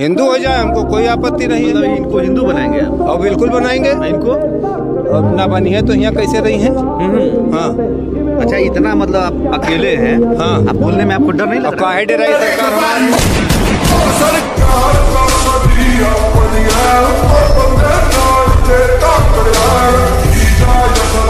हिंदू हो जाए हमको कोई आपत्ति नहीं। है मतलब इनको हिंदू बनाएँगे आप? और बिल्कुल बनाएँगे। हाँ, इनको? और ना बनी है तो यहाँ कैसे रही है? हम्म। हाँ। अच्छा इतना मतलब आप अकेले हैं हाँ। आप बोलने में आपको डर नहीं लग रहा? डराई सरकार